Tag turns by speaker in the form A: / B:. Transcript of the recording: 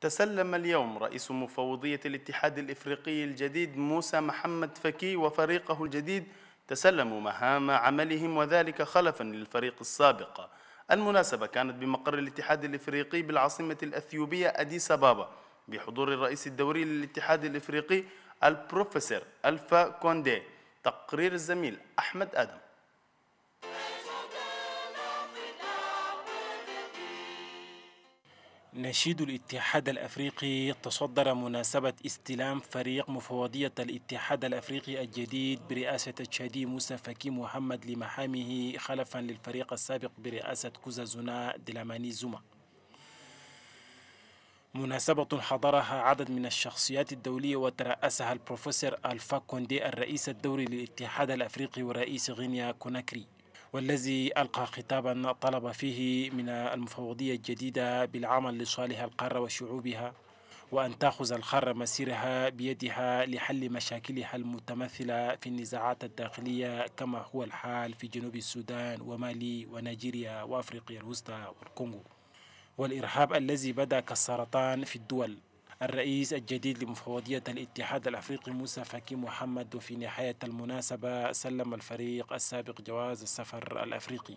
A: تسلم اليوم رئيس مفوضية الاتحاد الإفريقي الجديد موسى محمد فكي وفريقه الجديد تسلموا مهام عملهم وذلك خلفا للفريق السابق. المناسبة كانت بمقر الاتحاد الإفريقي بالعاصمة الأثيوبية أديس أبابا بحضور الرئيس الدوري للاتحاد الإفريقي البروفيسور ألفا كوندي تقرير الزميل أحمد آدم.
B: نشيد الاتحاد الأفريقي تصدر مناسبة استلام فريق مفوضية الاتحاد الأفريقي الجديد برئاسة الشادي موسى فكي محمد لمحامه خلفا للفريق السابق برئاسة كوزازونا دلاماني زوما. مناسبة حضرها عدد من الشخصيات الدولية وترأسها البروفيسور ألفا كوندي الرئيس الدوري للاتحاد الأفريقي ورئيس غينيا كوناكري. والذي ألقى خطابا طلب فيه من المفوضية الجديدة بالعمل لصالح القارة وشعوبها وأن تأخذ القارة مسيرها بيدها لحل مشاكلها المتمثلة في النزاعات الداخلية كما هو الحال في جنوب السودان ومالي ونيجيريا وأفريقيا الوسطى والكونغو. والإرهاب الذي بدأ كالسرطان في الدول الرئيس الجديد لمفوضية الاتحاد الأفريقي موسى فاكي محمد وفي نهاية المناسبة سلم الفريق السابق جواز السفر الأفريقي.